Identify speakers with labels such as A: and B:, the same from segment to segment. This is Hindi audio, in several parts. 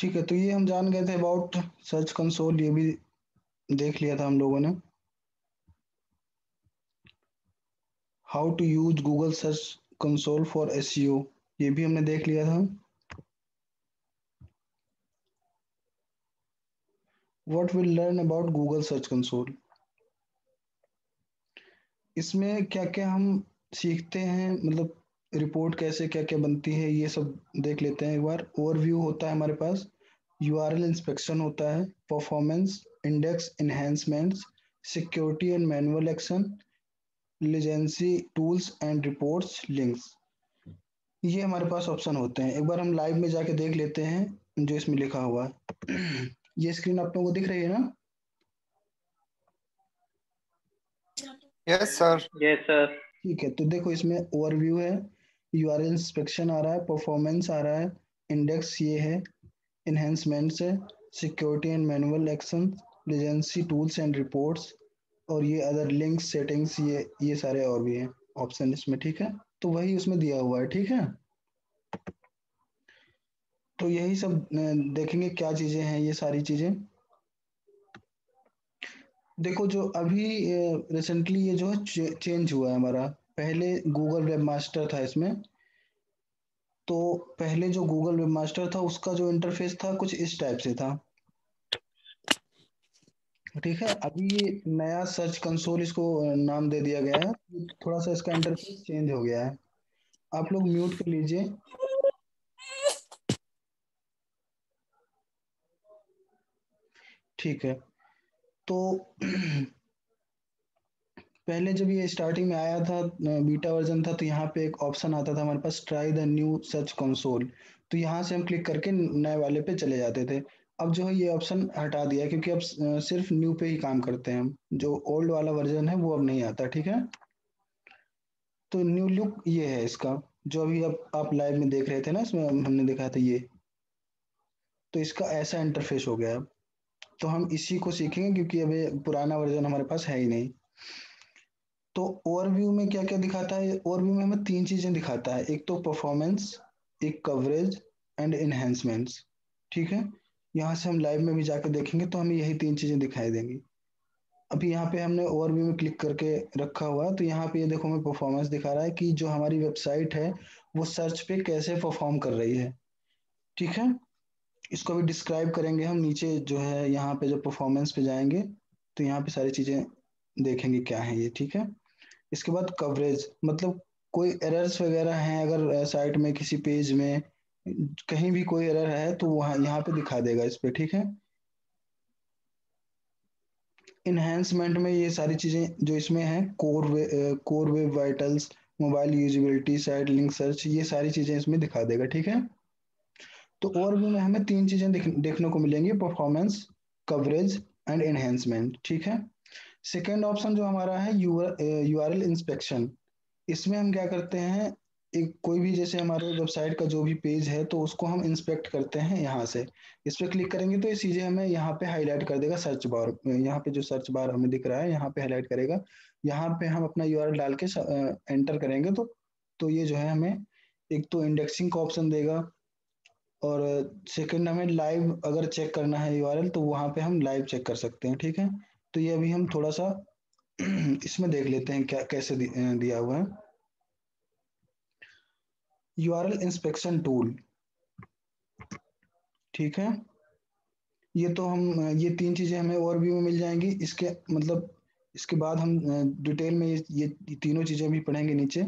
A: ठीक है तो ये हम जान गए थे अबाउट सर्च कंसोल ये भी देख लिया था हम लोगों ने how to use Google search console for S ये भी हमने देख लिया था what we'll learn about Google Search Console. इसमें क्या क्या हम सीखते हैं मतलब रिपोर्ट कैसे क्या क्या बनती है ये सब देख लेते हैं एक बार। ओवरव्यू होता है हमारे पास। यूआरएल इंस्पेक्शन होता है। Performance index enhancements security and manual action legacy tools and reports links ये हमारे पास ऑप्शन होते हैं। एक बार हम लाइव में जाके देख लेते हैं जो इसमें लिखा हुआ है। ये स्क्रीन आप लोगों को दिख रही है ना?
B: यस सर
C: यस सर
A: ठीक है तो देखो इसमें ओवरव्यू है। यूआरएल इंस्पेक्शन आ रहा है परफॉर्मेंस आ रहा है इंडेक्स ये है इन्हेंसमेंट्स है security and manual action legacy tools and reports और ये अदर लिंक्स सेटिंग्स ये ये सारे और भी हैं ऑप्शन इसमें, ठीक है? तो वही उसमें दिया हुआ है, ठीक है? तो यही सब देखेंगे क्या चीज़ें हैं, ये सारी चीज़ें। देखो जो अभी रिसेंटली ये जो है चेंज हुआ है हमारा पहले गूगल वेब मास्टर था इसमें। तो पहले जो गूगल वेब मास्टर था, उसका जो इंटरफेस था, कुछ इस टाइप से था। ठीक है? अभी ये नया सर्च कंसोल इसको नाम दे दिया गया है। थोड़ा सा इसका इंटरफेस चेंज हो गया है। आप लोग म्यूट कर लीजिए। ठीक है। तो पहले जब ये स्टार्टिंग में आया था बीटा वर्जन था तो यहाँ पे एक ऑप्शन आता था हमारे पास try the new search console तो यहाँ से हम क्लिक करके नए वाले पे चले जाते थे। अब जो है ये ऑप्शन हटा दिया क्योंकि अब सिर्फ़ न्यू पे ही काम करते हैं हम। जो ओल्ड वाला वर्जन है, वो अब नहीं आता, ठीक है? तो न्यू लुक ये है इसका, जो अभी अब आप लाइव में देख रहे थे ना, इसमें हमने देखा था ये। तो इसका ऐसा इंटरफेस हो गया। अब तो हम इसी को सीखेंगे, क्योंकि अभी पुराना वर्जन हमारे पास है ही नहीं। तो ओवरव्यू में क्या क्या दिखाता है? ओवरव्यू में हमें तीन चीज़ें दिखाता है। एक तो परफॉर्मेंस एक कवरेज एंड इनहेंसमेंट्स ठीक है? यहाँ से हम लाइव में भी जाकर देखेंगे तो हमें यही तीन चीज़ें दिखाई देंगी। अभी यहाँ पे हमने ओवरव्यू में क्लिक करके रखा हुआ है तो यहाँ पे ये यह देखो हमें परफॉर्मेंस दिखा रहा है कि जो हमारी वेबसाइट है, वो सर्च पे कैसे परफॉर्म कर रही है। ठीक है? इसको भी डिस्क्राइब करेंगे हम। नीचे जो है, यहाँ पे जब परफॉर्मेंस पे जाएँगे तो यहाँ पे सारी चीज़ें देखेंगे क्या है ये। ठीक है? इसके बाद कवरेज मतलब कोई एरर्स वगैरह हैं अगर साइट में किसी पेज में कहीं भी कोई एरर है तो वहाँ यहाँ पे दिखा देगा इस पे ठीक है? इन्हेंसमेंट में ये सारी चीज़ें जो इसमें है core we, core web vitals mobile usability site link search ये सारी चीज़ें इसमें दिखा देगा ठीक है? तो ओवरव्यू में हमें तीन चीज़ें देखने को मिलेंगी परफॉर्मेंस कवरेज एंड एनहेंसमेंट ठीक है? सेकेंड ऑप्शन जो हमारा है यू आर एल इंस्पेक्शन इसमें हम क्या करते हैं? एक कोई भी जैसे हमारे वेबसाइट का जो भी पेज है तो उसको हम इंस्पेक्ट करते हैं यहाँ से। इस पर क्लिक करेंगे तो ये चीज़ें हमें यहाँ पे हाईलाइट कर देगा सर्च बार यहाँ पे जो सर्च बार हमें दिख रहा है, यहाँ पे हाईलाइट करेगा। यहाँ पे हम अपना यूआरएल डाल के एंटर करेंगे तो तो ये जो है हमें एक तो इंडेक्सिंग का ऑप्शन देगा। और सेकेंड हमें लाइव अगर चेक करना है यूआरएल तो वहाँ पे हम लाइव चेक कर सकते हैं, ठीक है? तो ये अभी हम थोड़ा सा इसमें देख लेते हैं क्या कैसे दिया हुआ है। U R L inspection tool ठीक है? ये तो हम ये तीन चीज़ें हमें और भी मिल जाएँगी। इसके मतलब इसके बाद हम डिटेल में ये, ये तीनों चीज़ें भी पढ़ेंगे नीचे।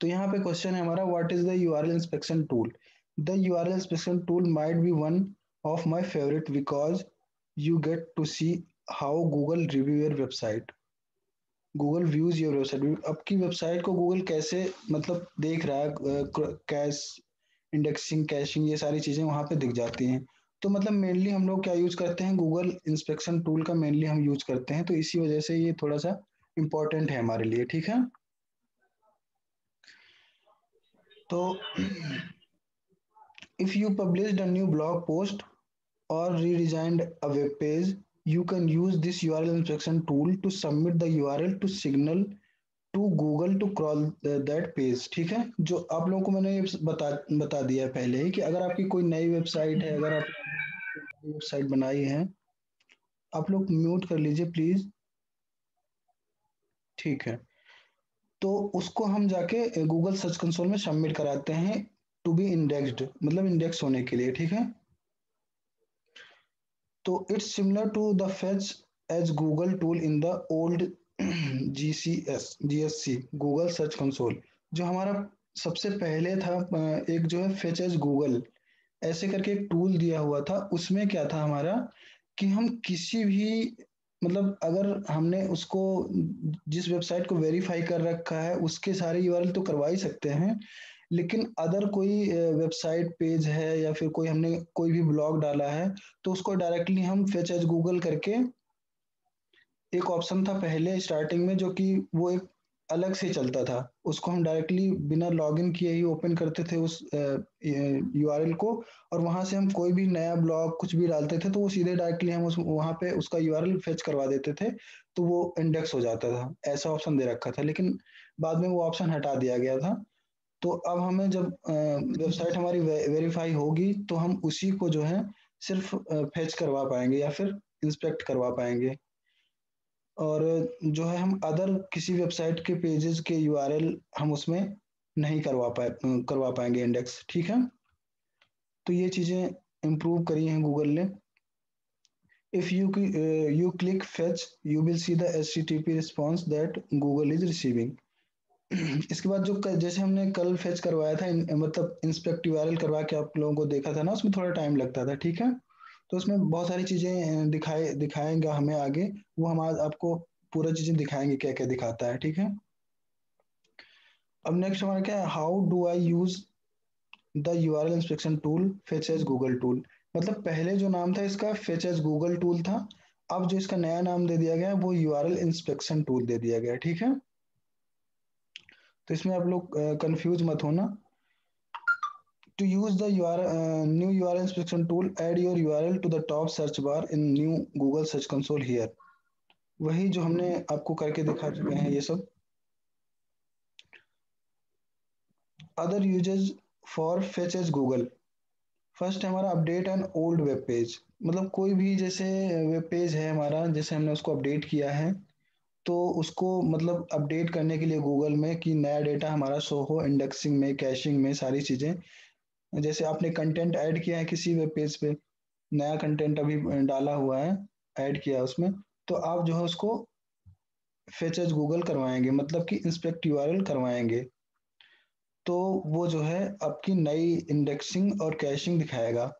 A: तो यहाँ पे क्वेश्चन है हमारा what is the U R L inspection tool the U R L inspection tool might be one of my favourite because you get to see how Google review your website Google views your website आपकी वेबसाइट को गूगल कैसे मतलब देख रहा है कैश इंडेक्सिंग कैशिंग ये सारी चीज़ें वहाँ पे दिख जाती हैं। तो मतलब मेनली हम लोग क्या यूज़ करते हैं? गूगल इंस्पेक्शन टूल का मेनली हम यूज़ करते हैं। तो इसी वजह से ये थोड़ा सा इम्पोर्टेंट है हमारे लिए, ठीक है? तो if you publish a new blog post और re a web page you can use this URL inspection tool to submit the URL to Signal to Google to crawl that page ठीक है? जो आप लोगों को मैंने बता बता दिया है पहले ही कि अगर आपकी कोई नई वेबसाइट है, अगर आप वेबसाइट बनाई है, आप लोग म्यूट कर लीजिए प्लीज़ ठीक है। तो उसको हम जाके गूगल सर्च कंसोल में सबमिट कराते हैं टू बी इंडेक्स्ड मतलब इंडेक्स होने के लिए, ठीक है? तो it's similar to the fetch as Google tool in the old G C S G S C Google search console जो हमारा सबसे पहले था एक जो है फेच एज गूगल ऐसे करके एक टूल दिया हुआ था। उसमें क्या था हमारा कि हम किसी भी मतलब अगर हमने उसको जिस वेबसाइट को वेरीफाई कर रखा है, उसके सारे यूआरएल तो करवा ही सकते हैं। लेकिन अदर कोई वेबसाइट पेज है या फिर कोई हमने कोई भी ब्लॉग डाला है तो उसको डायरेक्टली हम फेच एज गूगल करके एक ऑप्शन था पहले स्टार्टिंग में जो कि वो एक अलग से चलता था। उसको हम डायरेक्टली बिना लॉगिन किए ही ओपन करते थे उस यूआरएल को और वहाँ से हम कोई भी नया ब्लॉग कुछ भी डालते थे तो वो सीधे डायरेक्टली हम उस, वहाँ पे उसका यूआरएल फेच करवा देते थे तो वो इंडेक्स हो जाता था। ऐसा ऑप्शन दे रखा था, लेकिन बाद में वो ऑप्शन हटा दिया गया था। तो अब हमें जब वेबसाइट हमारी वे, वेरीफाई होगी तो हम उसी को जो है सिर्फ़ फेच करवा पाएँगे या फिर इंस्पेक्ट करवा पाएँगे। और जो है हम अदर किसी वेबसाइट के पेजेस के यूआरएल हम उसमें नहीं करवा पाए करवा पाएँगे इंडेक्स ठीक है? तो ये चीज़ें इम्प्रूव करी हैं गूगल ने। If you uh, you click fetch you will see the http response that google is receiving इसके बाद जो जैसे हमने कल फेच करवाया था मतलब इंस्पेक्ट यूआरएल करवा के आप लोगों को देखा था ना, उसमें थोड़ा टाइम लगता था, ठीक है? तो उसमें बहुत सारी चीज़ें दिखाए, दिखाएँगे हमें आगे, वो हम आज आपको पूरा चीज़ें दिखाएँगे क्या क्या दिखाता है, ठीक है? अब नेक्स्ट हमारा क्या है how do I use the U R L inspection tool fetch as Google tool मतलब पहले जो नाम था इसका फेच एज गूगल टूल था, अब जो इसका नया नाम दे दिया गया है, वो U R L inspection tool दे दिया गया ठीक है? तो इसमें आप लोग कंफ्यूज मत होना। To use the URL, uh, new URL inspection tool, add your URL to the top search bar in new Google Search Console here. वही जो हमने आपको करके दिखा चुके हैं ये सब। Other uses for fetch as Google first है हमारा update an old web page मतलब कोई भी जैसे वेब पेज है हमारा जैसे हमने उसको अपडेट किया है तो उसको मतलब अपडेट करने के लिए गूगल में कि नया डेटा हमारा शो हो इंडेक्सिंग में कैशिंग में, सारी चीज़ें। जैसे आपने कंटेंट ऐड किया है किसी वेब पेज पे, नया कंटेंट अभी डाला हुआ है ऐड किया उसमें तो आप जो है उसको फेचेज गूगल करवाएँगे मतलब कि इंस्पेक्ट यूआरएल करवाएँगे। तो वो जो है आपकी नई इंडेक्सिंग और कैशिंग दिखाएगा।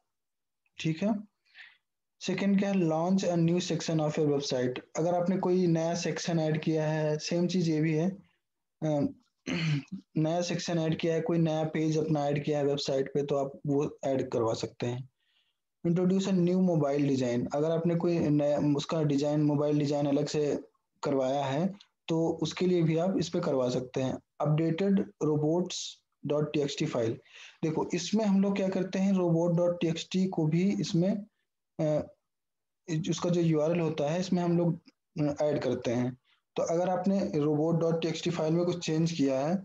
A: ठीक है? सेकेंड क्या है launch a new section of your website अगर आपने कोई नया सेक्शन ऐड किया है सेम चीज़ ये भी है। नया सेक्शन ऐड किया है, कोई नया पेज अपना ऐड किया है वेबसाइट पे तो आप वो ऐड करवा सकते हैं। Introduce a new mobile design अगर आपने कोई नया, उसका डिज़ाइन मोबाइल डिज़ाइन अलग से करवाया है तो उसके लिए भी आप इस पर करवा सकते हैं। Updated robots dot T file देखो, इसमें हम लोग क्या करते हैं? रोबोट डॉट टी को भी इसमें उसका जो यूआरएल होता है, इसमें हम लोग ऐड करते हैं। तो अगर आपने रोबोट डॉट टी फ़ाइल में कुछ चेंज किया है,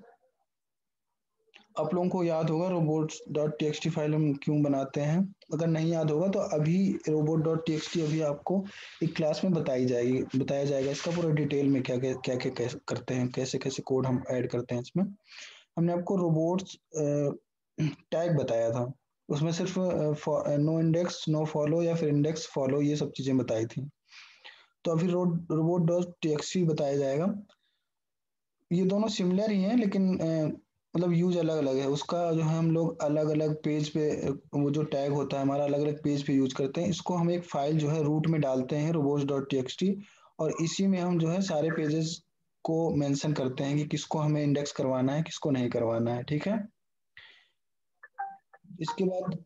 A: आप लोगों को याद होगा रोबोट डॉट टी फ़ाइल हम क्यों बनाते हैं? अगर नहीं याद होगा तो अभी रोबोट डॉट टी अभी आपको एक क्लास में बताई जाएगी, बताया जाएगा। इसका पूरा डिटेल में क्या क्या क्या क्या करते हैं, कैसे कैसे कोड हम ऐड करते हैं इसमें। हमने आपको रोबोट्स टैग बताया था। उसमें सिर्फ़ नो इंडेक्स नो फॉलो या फिर इंडेक्स फॉलो ये सब चीज़ें बताई थी। तो अभी रोबोट डॉट टीएक्सटी बताया जाएगा। ये दोनों सिमिलर ही हैं, लेकिन मतलब यूज़ अलग अलग है। उसका जो है, हम लोग अलग अलग पेज पे वो जो टैग होता है, हमारा अलग अलग पेज पे यूज़ करते हैं। इसको हम एक फ़ाइल जो है रूट में डालते हैं रोबोट डॉट टी और इसी में हम जो है, सारे पेजेस को मेंशन करते हैं कि किसको हमें इंडेक्स करवाना है, किसको नहीं करवाना है, ठीक है? इसके बाद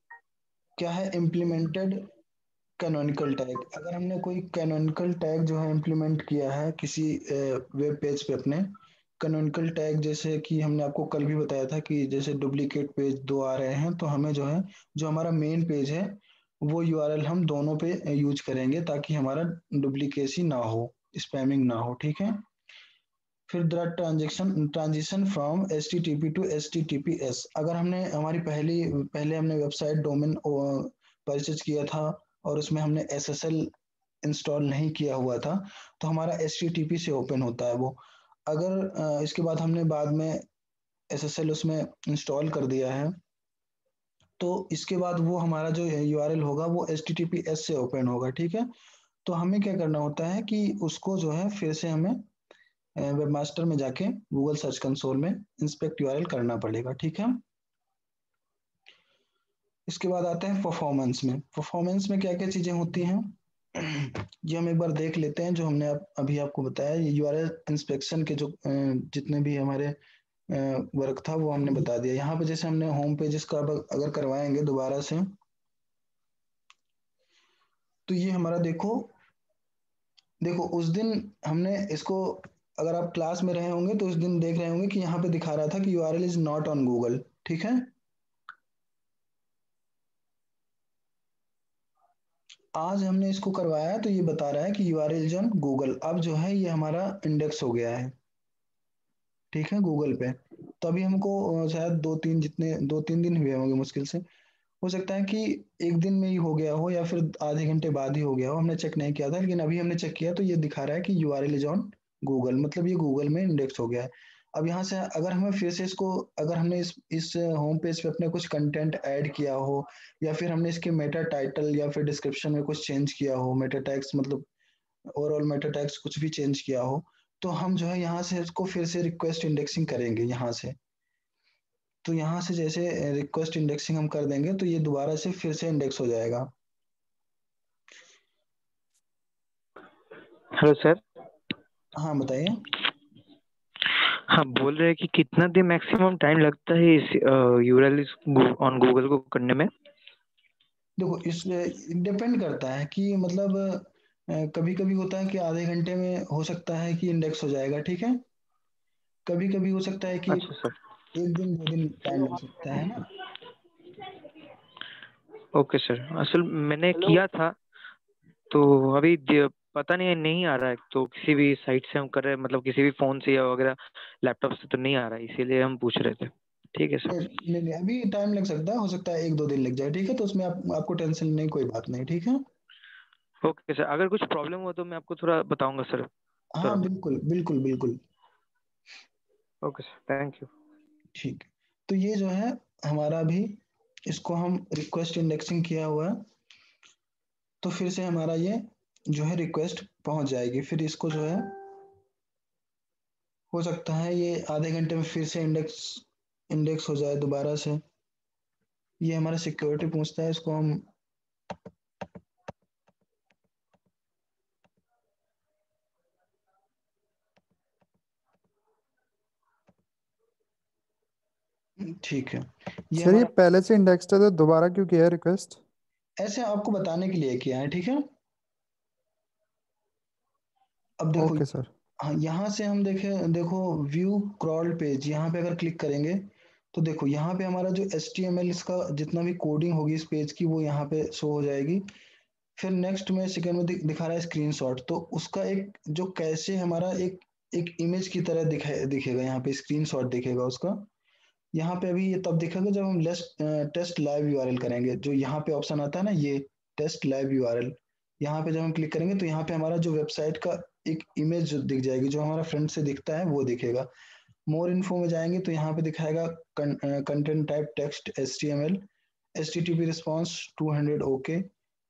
A: क्या है? इम्प्लीमेंटेड कैनोनिकल टैग अगर हमने कोई कैनोनिकल टैग जो है इम्प्लीमेंट किया है किसी वेब पेज पे अपने कैनोनिकल टैग जैसे कि हमने आपको कल भी बताया था कि जैसे डुप्लीकेट पेज दो आ रहे हैं तो हमें जो है, जो हमारा मेन पेज है, वो यूआरएल हम दोनों पे यूज़ करेंगे ताकि हमारा डुप्लीकेसी ना हो स्पैमिंग ना हो, ठीक है? फिर the transaction transition from S T T P to S T T P S अगर हमने हमारी पहली, पहले हमने वेबसाइट डोमेन परचेज किया था और उसमें हमने एस एस एल इंस्टॉल नहीं किया हुआ था तो हमारा एस टी टी पी से ओपन होता है वो। अगर इसके बाद हमने बाद में एस एस एल उसमें इंस्टॉल कर दिया है तो इसके बाद वो हमारा जो यू आर एल होगा वो S T T P S से ओपन होगा, ठीक है? तो हमें क्या करना होता है कि उसको जो है फिर से हमें वेब मास्टर में जाके गूगल सर्च कंसोल में इंस्पेक्ट यूआरएल करना पड़ेगा ठीक है? इसके बाद आते हैं परफॉर्मेंस में। परफॉर्मेंस में क्या क्या चीज़ें होती हैं? ये हम एक बार देख लेते हैं जो हमने आप, अभी आपको बताया। ये यू इंस्पेक्शन के जो जितने भी हमारे वर्क था वो हमने बता दिया। यहाँ पे जैसे हमने होम पेजेस का अगर करवाएँगे दोबारा से तो ये हमारा देखो देखो उस दिन हमने इसको अगर आप क्लास में रहे होंगे तो उस दिन देख रहे होंगे कि यहाँ पे दिखा रहा था कि U R L is not on Google ठीक है? आज हमने इसको करवाया तो ये बता रहा है कि U R L on Google अब जो है ये हमारा इंडेक्स हो गया है, ठीक है गूगल पे। तो अभी हमको शायद दो तीन जितने, दो तीन दिन हुए होंगे मुश्किल से। हो सकता है कि एक दिन में ही हो गया हो या फिर आधे घंटे बाद ही हो गया हो, हमने चेक नहीं किया था, लेकिन अभी हमने चेक किया तो ये दिखा रहा है कि U R L is on Google मतलब ये गूगल में इंडेक्स हो गया है। अब यहाँ से अगर हमें फिर से इसको, अगर हमने इस इस होम पेज पे अपने कुछ कंटेंट ऐड किया हो, या फिर हमने इसके मेटा टाइटल या फिर डिस्क्रिप्शन में कुछ चेंज किया हो मेटा टैक्स मतलब ओवरऑल मेटा टैक्स कुछ भी चेंज किया हो तो हम जो है यहाँ से इसको फिर से रिक्वेस्ट इंडेक्सिंग करेंगे यहाँ से। तो यहाँ से जैसे रिक्वेस्ट इंडेक्सिंग हम कर देंगे तो ये दोबारा से फिर से इंडेक्स हो जाएगा।
C: हेलो सर
A: हाँ बताइए।
C: हाँ बोल रहे हैं कि कितना दिन मैक्सिमम टाइम लगता है इस यूआरएल ऑन गूगल को करने में?
A: देखो इस डिपेंड करता है कि मतलब कभी कभी होता है कि आधे घंटे में हो सकता है कि इंडेक्स हो जाएगा ठीक है? कभी कभी हो सकता है कि
C: अच्छा
A: एक दिन दो दिन टाइम लग सकता है ना?
C: Okay sir. असल मैंने किया था तो अभी पता नहीं नहीं आ रहा है। तो किसी भी साइट से हम कर रहे हैं मतलब किसी भी फ़ोन से या वगैरह लैपटॉप से तो नहीं आ रहा है इसीलिए हम पूछ रहे थे। ठीक है सर
A: नहीं नहीं अभी टाइम लग सकता है हो सकता है एक दो दिन लग जाए ठीक है? तो उसमें आप, आपको टेंशन नहीं कोई बात नहीं ठीक है?
C: ओके सर अगर कुछ प्रॉब्लम हो तो मैं आपको थोड़ा बताऊँगा सर
A: हाँ बिल्कुल बिल्कुल बिल्कुल।
C: ओके सर थैंक यू
A: ठीक तो ये जो है हमारा भी इसको हम रिक्वेस्ट इंडेक्सिंग किया हुआ है। तो फिर से हमारा ये जो है रिक्वेस्ट पहुँच जाएगी। फिर इसको जो है हो सकता है ये आधे घंटे में फिर से इंडेक्स इंडेक्स हो जाए दोबारा से। ये हमारा सिक्योरिटी पूछता है इसको हम ठीक है।
D: ये सर ये पहले से इंडेक्स था तो दोबारा क्यों किया रिक्वेस्ट
A: ऐसे आपको बताने के लिए किया है ठीक है? अब देखो
D: ओके सर।
A: हाँ यहाँ से हम देखे देखो व्यू क्रॉल पेज यहाँ पे अगर क्लिक करेंगे तो देखो यहाँ पे हमारा जो एस टी एम एल इसका जितना भी कोडिंग होगी इस पेज की वो यहाँ पे शो हो जाएगी। फिर नेक्स्ट में सेकेंड में दिखा रहा है स्क्रीनशॉट तो उसका एक जो कैसे हमारा एक एक इमेज की तरह दिखा दिखेगा यहाँ पे स्क्रीनशॉट दिखेगा उसका। यहाँ पे अभी ये तब दिखेगा जब हम लेस्ट टेस्ट लाइव यू करेंगे जो यहाँ पे ऑप्शन आता है ना ये टेस्ट लाइव यू यहाँ पे जब हम क्लिक करेंगे तो यहाँ पे हमारा जो वेबसाइट का एक इमेज दिख जाएगी, जो हमारा फ्रंट से दिखता है, वो दिखेगा। मोर इन्फो में जाएँगे तो यहाँ पे दिखाएगा content type text S T M L S T T P response two hundred okay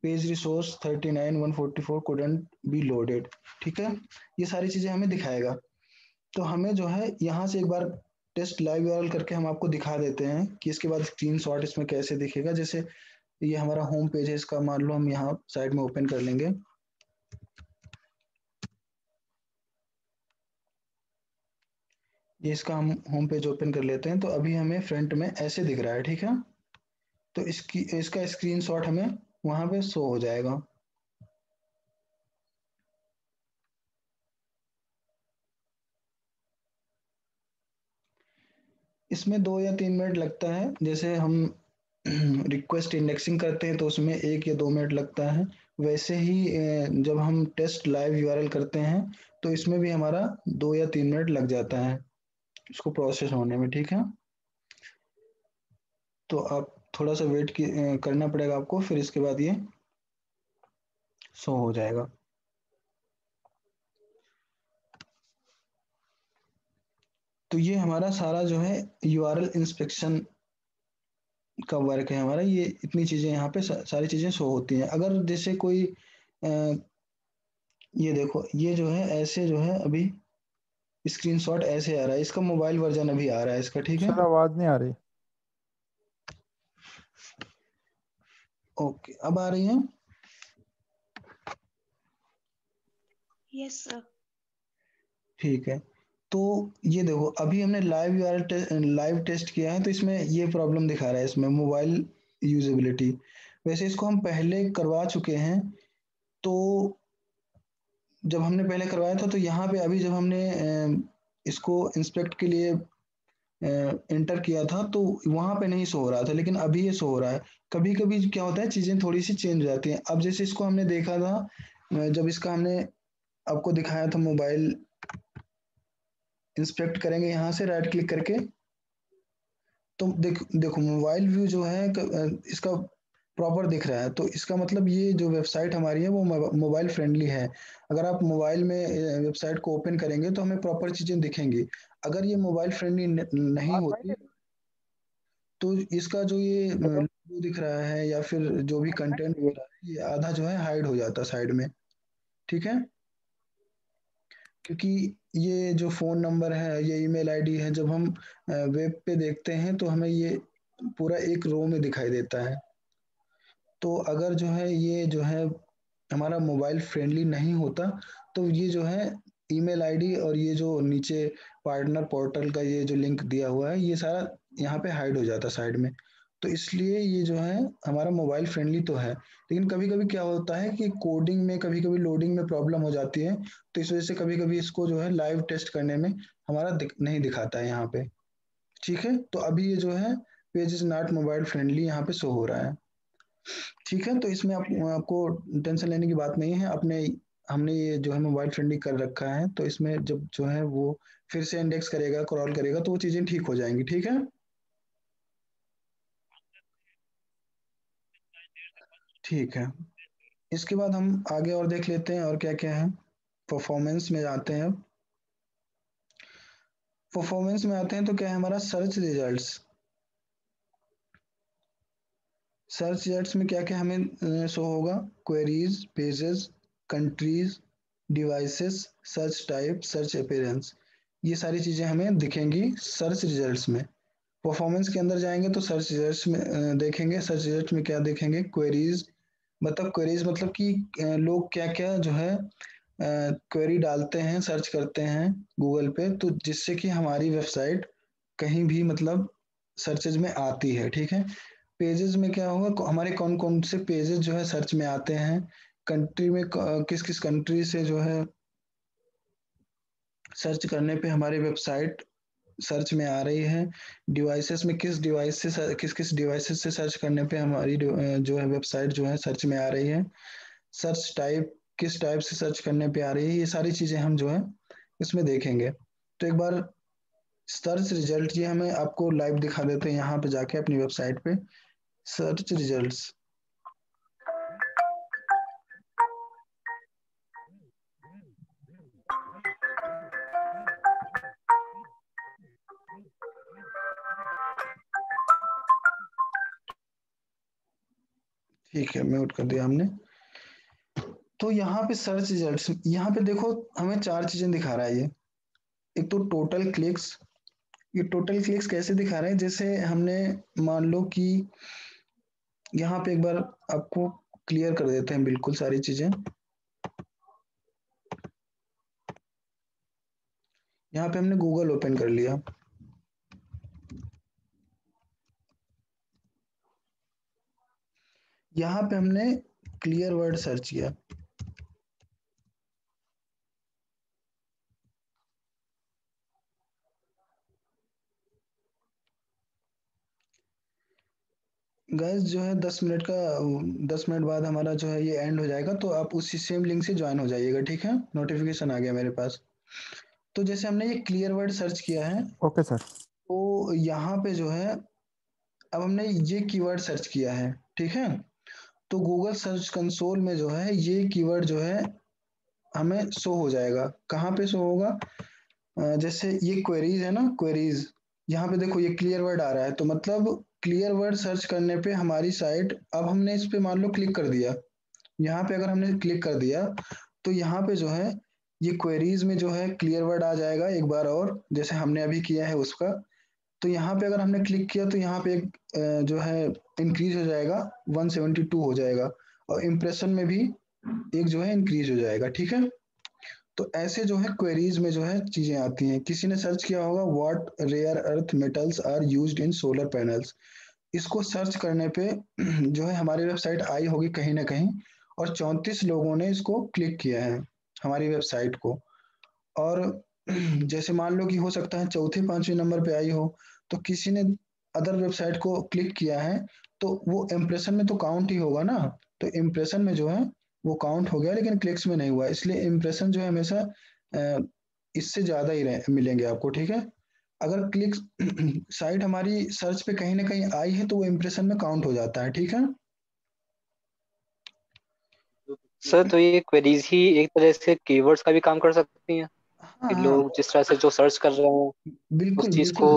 A: page resource thirty nine one forty four couldn't be loaded ठीक है? ये सारी चीज़ें हमें दिखाएगा। तो हमें जो है, यहाँ से एक बार टेस्ट लाइव वायरल करके हम आपको दिखा देते हैं कि इसके बाद स्क्रीन शॉट इसमें कैसे दिखेगा। जैसे ये हमारा होम पेज है, इसका मान लो हम यहाँ साइड में ओपन कर लेंगे। ये इसका हम होम पेज ओपन कर लेते हैं। तो अभी हमें फ्रंट में ऐसे दिख रहा है, ठीक है? तो इसकी, इसका स्क्रीनशॉट हमें वहाँ पे शो हो जाएगा। इसमें दो या तीन मिनट लगता है। जैसे हम रिक्वेस्ट इंडेक्सिंग करते हैं तो उसमें एक या दो मिनट लगता है। वैसे ही जब हम टेस्ट लाइव यूआरएल करते हैं तो इसमें भी हमारा दो या तीन मिनट लग जाता है। इसको प्रोसेस होने में ठीक है? तो आप थोड़ा सा वेट करना पड़ेगा आपको फिर इसके बाद ये शो हो जाएगा। तो ये हमारा सारा जो है यूआरएल इंस्पेक्शन का वर्क है हमारा। ये इतनी चीज़ें यहाँ पे सारी चीज़ें शो होती हैं। अगर जैसे कोई अ, ये देखो ये जो है ऐसे जो है अभी स्क्रीनशॉट ऐसे आ रहा है इसका मोबाइल वर्जन अभी आ रहा है इसका ठीक है?
D: आवाज़ नहीं आ रही।
A: ओके अब आ रही है?
E: यस सर
A: ठीक है। तो ये देखो अभी हमने लाइव यूआरएल लाइव टेस्ट किया है तो इसमें ये प्रॉब्लम दिखा रहा है इसमें मोबाइल यूजेबिलिटी वैसे इसको हम पहले करवा चुके हैं तो जब हमने पहले करवाया था तो यहाँ पे अभी जब हमने इसको इंस्पेक्ट के लिए इंटर किया था तो वहाँ पे नहीं सो हो रहा था, लेकिन अभी ये सो हो रहा है। कभी कभी क्या होता है, चीज़ें थोड़ी सी चेंज हो जाती हैं। अब जैसे इसको हमने देखा था जब इसका हमने आपको दिखाया था मोबाइल इंस्पेक्ट करेंगे यहाँ से राइट क्लिक करके तो देख, देखो मोबाइल व्यू जो है इसका प्रॉपर दिख रहा है। तो इसका मतलब ये जो वेबसाइट हमारी है वो मोबाइल फ्रेंडली है। अगर आप मोबाइल में वेबसाइट को ओपन करेंगे तो हमें प्रॉपर चीज़ें दिखेंगी। अगर ये मोबाइल फ्रेंडली नहीं होती तो इसका जो ये लोगो दिख रहा है या फिर जो भी कंटेंट हो रहा है ये आधा जो है हाइड हो जाता साइड में। ठीक है? क्योंकि ये जो फ़ोन नंबर है ये ईमेल आईडी है जब हम वेब पे देखते हैं तो हमें ये पूरा एक रो में दिखाई देता है। तो अगर जो है ये जो है हमारा मोबाइल फ्रेंडली नहीं होता तो ये जो है ईमेल आईडी और ये जो नीचे पार्टनर पोर्टल का ये जो लिंक दिया हुआ है ये सारा यहाँ पे हाइड हो जाता साइड में। तो इसलिए ये जो है हमारा मोबाइल फ्रेंडली तो है लेकिन कभी कभी क्या होता है कि कोडिंग में कभी कभी लोडिंग में प्रॉब्लम हो जाती है तो इस वजह से कभी कभी इसको जो है लाइव टेस्ट करने में हमारा दिख, नहीं दिखाता है यहाँ पे। ठीक है? तो अभी ये जो है page is not mobile friendly यहाँ पे शो हो रहा है। ठीक है तो इसमें आप, आपको टेंशन लेने की बात नहीं है। अपने हमने ये जो है मोबाइल फ्रेंडली कर रखा है तो इसमें जब जो है वो फिर से इंडेक्स करेगा क्रॉल करेगा तो वो चीज़ें ठीक हो जाएँगी ठीक है? ठीक है। इसके बाद हम आगे और देख लेते हैं और क्या क्या है। परफॉर्मेंस में जाते हैं। परफॉर्मेंस में आते हैं तो क्या है हमारा सर्च रिजल्ट्स सर्च रिजल्ट्स में क्या क्या हमें शो होगा? Queries pages countries devices search type search appearance ये सारी चीज़ें हमें दिखेंगी सर्च रिजल्ट्स में। परफॉर्मेंस के अंदर जाएँगे तो सर्च रिजल्ट्स में देखेंगे। सर्च रिज़ल्ट में क्या देखेंगे? क्वेरीज मतलब क्वेरीज मतलब कि लोग क्या क्या जो है क्वेरी डालते हैं सर्च करते हैं गूगल पे तो जिससे कि हमारी वेबसाइट कहीं भी मतलब सर्चेज में आती है, ठीक है? पेजेस में क्या होगा? हमारे कौन कौन से पेजेस जो है सर्च में आते हैं? कंट्री में किस किस कंट्री से जो है सर्च करने पे हमारी वेबसाइट सर्च में आ रही है? डिवाइसेस में किस डिवाइस से किस किस डिवाइसेस से सर्च करने पे हमारी जो है वेबसाइट जो है सर्च में आ रही है? सर्च टाइप किस टाइप से सर्च करने पे आ रही है? ये सारी चीज़ें हम जो है इसमें देखेंगे। तो एक बार सर्च रिज़ल्ट ये हमें आपको लाइव दिखा देते हैं यहाँ पे जाके अपनी वेबसाइट पे। Search results. ठीक है म्यूट कर दिया हमने। तो यहाँ पे सर्च रिज़ल्ट यहाँ पे देखो हमें चार चीज़ें दिखा रहा है ये। एक तो टोटल क्लिक्स ये टोटल क्लिक्स कैसे दिखा रहे हैं? जैसे हमने मान लो कि यहाँ पे एक बार आपको क्लियर कर देते हैं बिल्कुल सारी चीज़ें। यहाँ पे हमने गूगल ओपन कर लिया। यहाँ पे हमने क्लियर वर्ड सर्च किया। जो है दस मिनट का दस मिनट बाद हमारा जो है ये एंड हो जाएगा तो आप उसी सेम लिंक से ज्वाइन हो जाइएगा ठीक है? नोटिफिकेशन आ गया मेरे पास। तो जैसे हमने ये क्लियर वर्ड सर्च किया है
D: ओके सर
A: तो यहाँ पे जो है अब हमने ये कीवर्ड सर्च किया है ठीक है? तो गूगल सर्च कंसोल में जो है ये कीवर्ड जो है हमें शो हो जाएगा। कहाँ पे शो होगा? जैसे ये क्वेरीज है ना क्वेरीज यहाँ पे देखो ये क्लियर वर्ड आ रहा है तो मतलब क्लियर वर्ड सर्च करने पे हमारी साइट अब हमने इस पे मान लो क्लिक कर दिया। यहाँ पे अगर हमने क्लिक कर दिया तो यहाँ पे जो है, ये क्वेरीज में जो है क्लियर वर्ड आ जाएगा एक बार और, जैसे हमने अभी किया है उसका। तो यहाँ पे अगर हमने क्लिक किया तो यहाँ पे एक जो है इंक्रीज हो जाएगा 172 हो जाएगा। और इम्प्रेशन में भी एक जो है इंक्रीज हो जाएगा, ठीक है? तो ऐसे जो है क्वेरीज में जो है चीज़ें आती हैं। किसी ने सर्च किया होगा what rare earth metals are used in solar panels इसको सर्च करने पे जो है हमारी वेबसाइट आई होगी कहीं ना कहीं और चौंतीस लोगों ने इसको क्लिक किया है हमारी वेबसाइट को। और जैसे मान लो कि हो सकता है चौथे, पाँचवें नंबर पे आई हो तो किसी ने अदर वेबसाइट को क्लिक किया है तो वो इम्प्रेशन में तो काउंट ही होगा ना। तो इम्प्रेशन में जो है वो काउंट हो गया लेकिन क्लिक्स में नहीं हुआ। इसलिए इम्प्रेशन जो है हमेशा इससे ज़्यादा ही रहे- मिलेंगे आपको ठीक है? अगर क्लिक साइट हमारी सर्च पे कहीं ना कहीं आई है तो वो इम्प्रेशन में काउंट हो जाता है ठीक है?
F: सर तो ये क्वेरीज ही एक तरह से कीवर्ड्स का भी काम कर सकती हैं?
A: हाँ
F: कि
A: हाँ।
F: लोग जिस तरह से जो सर्च कर रहे हैं उस
A: बिल्कुल
F: चीज़ को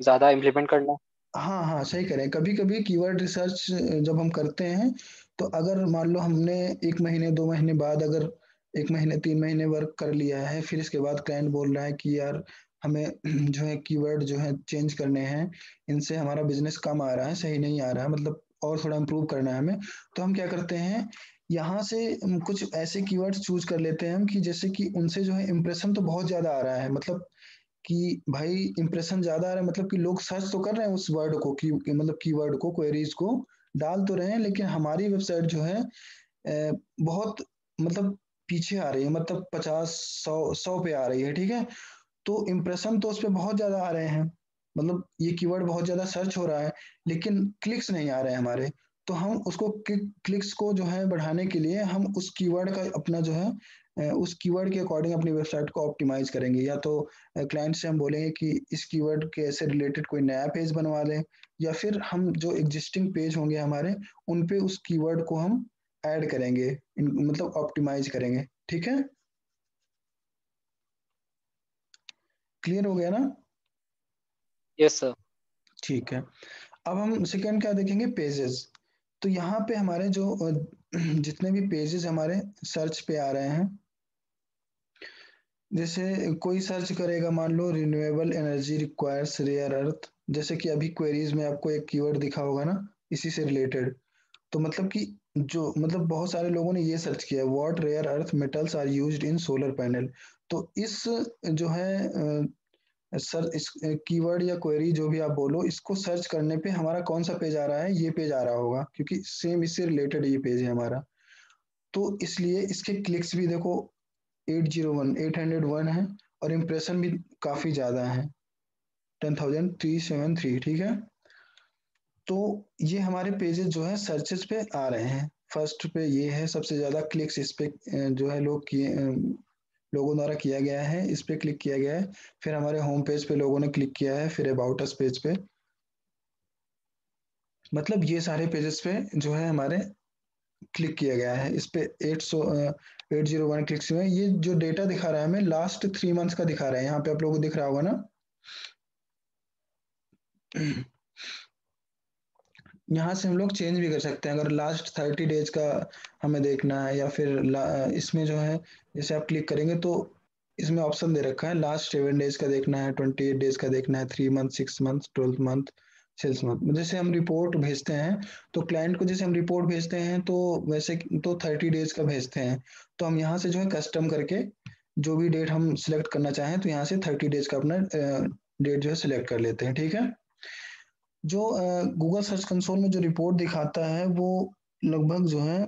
F: ज़्यादा इम्प्लीमेंट करना।
A: हाँ हाँ सही करें कभी कभी कीवर्ड रिसर्च जब हम करते हैं तो अगर मान लो हमने एक महीने, दो महीने बाद अगर एक महीने, तीन महीने वर्क कर लिया है, फिर इसके बाद क्लाइंट बोल रहा है कि यार हमें जो है कीवर्ड जो है चेंज करने हैं, इनसे हमारा बिज़नेस कम आ रहा है, सही नहीं आ रहा है मतलब और थोड़ा इम्प्रूव करना है हमें तो हम क्या करते हैं, यहाँ से कुछ ऐसे कीवर्ड्स चूज़ कर लेते हैं हम कि जैसे कि उनसे जो है इम्प्रेशन तो बहुत ज़्यादा आ रहा है मतलब कि भाई इंप्रेशन ज़्यादा आ रहा है मतलब कि लोग सर्च तो कर रहे हैं उस वर्ड की की- मतलब कीवर्ड को क्वेरीज को डाल तो रहे हैं, लेकिन हमारी वेबसाइट जो है बहुत मतलब पीछे आ रही है मतलब पचास, सौ सौ पे आ रही है, ठीक है? तो इम्प्रेशन तो उस पे बहुत ज़्यादा आ रहे हैं। मतलब ये कीवर्ड बहुत ज़्यादा सर्च हो रहा है, लेकिन क्लिक्स नहीं आ रहे हैं हमारे। तो हम उसको क्लिक्स को जो है बढ़ाने के लिए हम उस कीवर्ड का अपना जो है उस कीवर्ड के अकॉर्डिंग अपनी वेबसाइट को ऑप्टिमाइज करेंगे। या तो क्लाइंट से हम बोलेंगे कि इस कीवर्ड के से रिलेटेड कोई नया पेज बनवा दें या फिर हम जो एग्जिस्टिंग पेज होंगे हमारे उन पे उस कीवर्ड को हम ऐड करेंगे मतलब ऑप्टिमाइज करेंगे। ठीक है? क्लियर हो गया ना?
F: यस सर
A: ठीक है। अब हम सेकेंड क्या देखेंगे? पेजेस तो यहाँ पे हमारे जो जितने भी पेजेस हमारे सर्च पे आ रहे हैं जैसे कोई सर्च करेगा, मान लो renewable energy requires rare earth जैसे कि अभी क्वेरीज में आपको एक कीवर्ड दिखा होगा ना, इसी से रिलेटेड तो मतलब कि जो मतलब बहुत सारे लोगों ने ये सर्च किया what rare earth metals are used in solar panel तो इस जो है सर, इस कीवर्ड या क्वेरी जो भी आप बोलो, इसको सर्च करने पे हमारा कौन सा पेज आ रहा है, ये पेज आ रहा होगा, क्योंकि सेम इससे रिलेटेड ये पेज है हमारा। तो इसलिए इसके क्लिक्स भी देखो 801 801 है और इम्प्रेशन भी काफ़ी ज़्यादा है। 10373 ठीक है? तो ये हमारे पेजेस जो है सर्चेस पे आ रहे हैं। फ़र्स्ट पे ये है, सबसे ज़्यादा क्लिक्स इस पे जो है लोग किए लोगों द्वारा किया गया है, इस पे क्लिक किया गया है। फिर हमारे होम पेज पे लोगों ने क्लिक किया है, फिर अबाउट अस पेज पे। मतलब ये सारे पेजेस पे जो है हमारे क्लिक किया गया है। इस पे एट सौ एट ज़ीरो वन क्लिक्स हुए ये जो डेटा दिखा रहा है हमें, लास्ट थ्री मंथ्स का दिखा रहा है। यहाँ पे आप लोगों को दिख रहा होगा ना? यहाँ से हम लोग चेंज भी कर सकते हैं। अगर लास्ट थर्टी डेज़ का हमें देखना है या फिर इसमें जो है, जैसे आप क्लिक करेंगे तो इसमें ऑप्शन दे रखा है, लास्ट सेवन डेज़ का देखना है, ट्वेंटी एट डेज़ का देखना है, three month, six month twelve month. Month जैसे हम रिपोर्ट भेजते हैं तो क्लाइंट को जैसे हम रिपोर्ट भेजते हैं तो वैसे तो थर्टी डेज़ का भेजते हैं। तो हम यहाँ से जो है कस्टम करके जो भी डेट हम सिलेक्ट करना चाहें तो यहाँ से थर्टी डेज़ का अपना डेट जो है सिलेक्ट कर लेते हैं, ठीक है? जो गूगल सर्च कंसोल में जो रिपोर्ट दिखाता है, वो लगभग जो है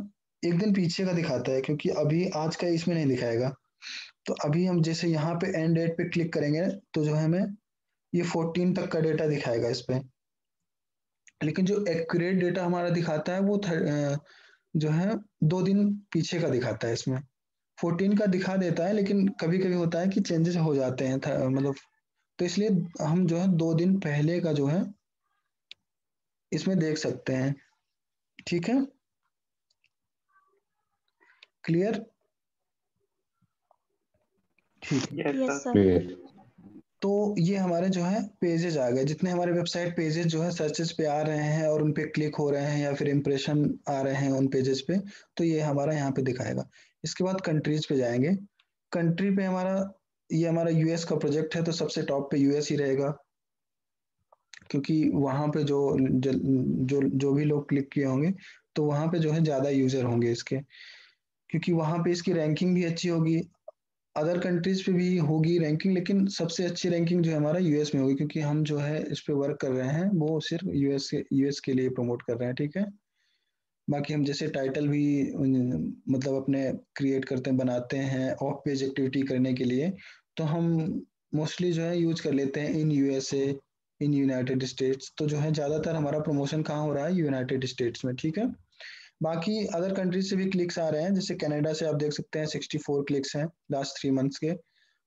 A: एक दिन पीछे का दिखाता है, क्योंकि अभी आज का इसमें नहीं दिखाएगा। तो अभी हम जैसे यहाँ पे एंड डेट पे क्लिक करेंगे तो जो है हमें ये 14 तक का डेटा दिखाएगा इस पे। लेकिन जो एक्यूरेट डेटा हमारा दिखाता है वो थर, जो है दो दिन पीछे का दिखाता है इसमें। फोर्टीन का दिखा देता है लेकिन कभी कभी होता है कि चेंजेस हो जाते हैं मतलब तो इसलिए हम जो है दो दिन पहले का जो है इसमें देख सकते हैं। ठीक है? क्लियर ठीक।
E: है
A: तो ये हमारे जो है पेजेज आ गए। जितने हमारे वेबसाइट पेजेज जो है सर्चेस पे आ रहे हैं और उन पे क्लिक हो रहे हैं या फिर इम्प्रेशन आ रहे हैं उन पेजेस पे तो ये हमारा यहाँ पे दिखाएगा। इसके बाद कंट्रीज़ पे जाएँगे। कंट्री पे हमारा, ये हमारा यूएस का प्रोजेक्ट है तो सबसे टॉप पे यूएस ही रहेगा। क्योंकि वहाँ पे जो जो जो भी लोग क्लिक किए होंगे तो वहाँ पे जो है ज़्यादा यूज़र होंगे इसके। क्योंकि वहाँ पे इसकी रैंकिंग भी अच्छी होगी। अदर कंट्रीज़ पे भी होगी रैंकिंग लेकिन सबसे अच्छी रैंकिंग जो है हमारा यूएस में होगी, क्योंकि हम जो है इस पे वर्क कर रहे हैं, वो सिर्फ़ यूएस यूएस के लिए प्रमोट कर रहे हैं, ठीक है? बाकी हम जैसे टाइटल भी मतलब अपने क्रिएट करते हैं, बनाते हैं ऑफ़ पेज एक्टिविटी करने के लिए तो हम मोस्टली जो है यूज़ कर लेते हैं in USA in United States तो जो है ज़्यादातर हमारा प्रमोशन कहाँ हो रहा है? यूनाइटेड स्टेट्स में, ठीक है? बाकी अदर कंट्रीज़ से भी क्लिक्स आ रहे हैं, जैसे कनाडा से आप देख सकते हैं 64 क्लिक्स हैं लास्ट थ्री मंथ्स के,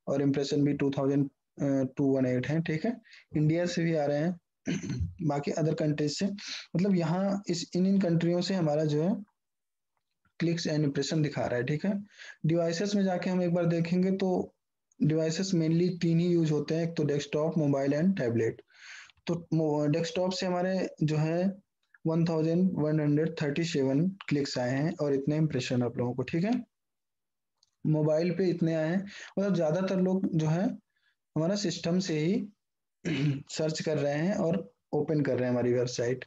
A: और इम्प्रेशन भी 2218 हैं, ठीक है? इंडिया से भी आ रहे हैं, बाकी अदर कंट्रीज़ से। मतलब यहाँ इस, इन इन कंट्रियों से हमारा जो है क्लिक्स एंड इम्प्रेशन दिखा रहा है, ठीक है? डिवाइसेस में जाके हम एक बार देखेंगे तो डिवाइसेस मेनली तीन ही यूज़ होते हैं, एक तो डेस्कटॉप मोबाइल एंड टैबलेट तो डेस्कटॉप से हमारे जो है 1137 क्लिक्स आए हैं और इतने इम्प्रेशन आप लोगों को, ठीक है? मोबाइल पे इतने आए हैं। मतलब ज़्यादातर लोग जो है, हमारा सिस्टम से ही सर्च कर रहे हैं और ओपन कर रहे हैं हमारी वेबसाइट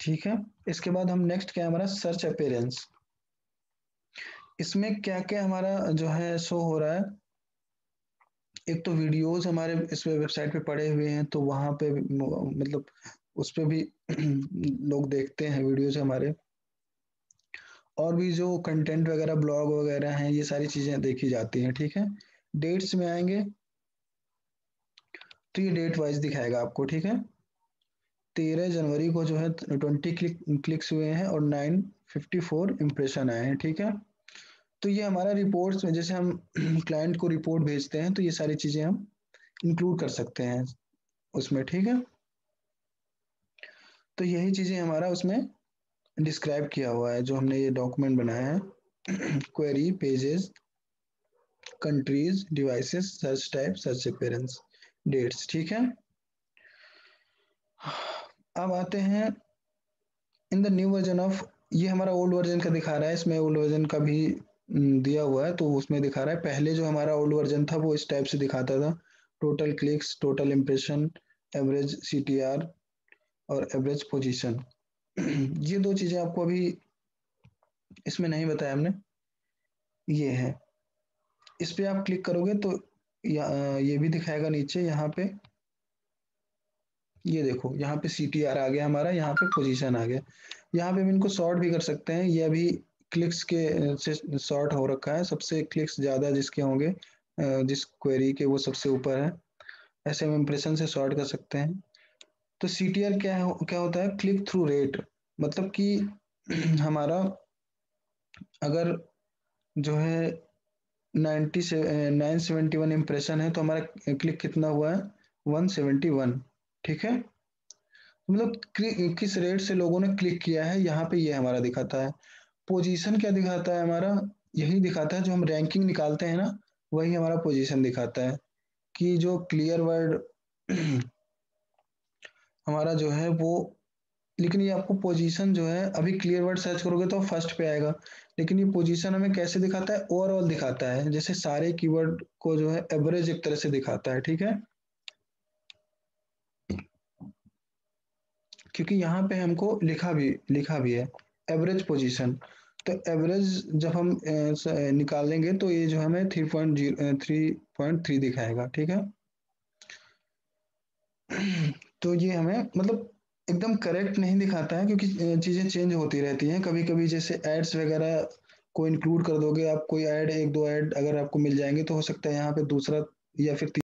A: ठीक है? इसके बाद हम नेक्स्ट क्या है, हमारा सर्च अपेयरेंस इसमें क्या क्या हमारा जो है शो हो रहा है? एक तो वीडियोस हमारे इस वेबसाइट पे पड़े हुए हैं तो वहाँ पे मतलब उस पे भी लोग देखते हैं वीडियोस हमारे। और भी जो कंटेंट वगैरह ब्लॉग वगैरह हैं, ये सारी चीज़ें देखी जाती हैं, ठीक है? डेट्स में आएँगे। तो ये डेट वाइज दिखाएगा आपको, ठीक है? तेरह जनवरी को जो है ट्वेंटी क्लिक क्लिक्स हुए हैं और नाइन फिफ्टी फोर इम्प्रेशन आए हैं, ठीक है? तो ये हमारा रिपोर्ट्स में, जैसे हम क्लाइंट को रिपोर्ट भेजते हैं तो ये सारी चीज़ें हम इंक्लूड कर सकते हैं उसमें, ठीक है? तो यही चीज़ें हमारा उसमें डिस्क्राइब किया हुआ है, जो हमने ये डॉक्यूमेंट बनाया है। Query pages countries devices search type search appearance dates ठीक है? अब आते हैं in the new version of ये हमारा ओल्ड वर्जन का दिखा रहा है, इसमें ओल्ड वर्जन का भी दिया हुआ है तो उसमें दिखा रहा है, पहले जो हमारा ओल्ड वर्जन था, वो इस टाइप से दिखाता था। Total clicks total impression average CTR और एवरेज पोजीशन ये दो चीज़ें आपको अभी इसमें नहीं बताया हमने। ये है। इस पे आप क्लिक करोगे तो ये भी दिखाएगा नीचे, यहाँ पे। ये देखो, यहाँ पे सीटीआर आ गया हमारा, यहाँ पे पोजीशन आ गया। यहाँ पे हम इनको शॉर्ट भी कर सकते हैं। ये अभी क्लिक्स के, से शॉर्ट हो रखा है। सबसे क्लिक्स ज़्यादा जिसके होंगे जिस क्वेरी के वो सबसे ऊपर है। ऐसे हम इम्प्रेशन से शॉर्ट कर सकते हैं। तो सी क्या हो, क्या होता है? क्लिक थ्रू रेट मतलब कि हमारा अगर जो है नाइन्टी से नाइन सेवेंटी वन इम्प्रेशन है तो हमारा क्लिक कितना हुआ है? One seventy one. ठीक है? मतलब किस रेट से लोगों ने क्लिक किया है? यहाँ पे ये हमारा दिखाता है. पोजीशन क्या दिखाता है हमारा? यही दिखाता है जो हम रैंकिंग निकालते हैं ना वही हमारा पोजीशन दिखाता है कि जो क्लियर वर्ड हमारा जो है वो, लेकिन ये आपको पोजीशन जो है, अभी क्लियर वर्ड सर्च करोगे तो फ़र्स्ट पे आएगा। लेकिन ये पोजीशन हमें कैसे दिखाता है? ओवरऑल दिखाता है। जैसे सारे कीवर्ड को जो है एवरेज एक तरह से दिखाता है, ठीक है? क्योंकि यहाँ पे हमको लिखा भी लिखा भी है एवरेज पोजीशन तो एवरेज जब हम निकालेंगे तो ये जो हमें three point zero three point three दिखाएगा, ठीक है? तो ये हमें मतलब एकदम करेक्ट नहीं दिखाता है क्योंकि चीज़ें चेंज होती रहती हैं। कभी कभी जैसे एड्स वगैरह को इंक्लूड कर दोगे आप, कोई एड एक दो एड अगर आपको मिल जाएँगे तो हो सकता है यहाँ पे दूसरा या फिर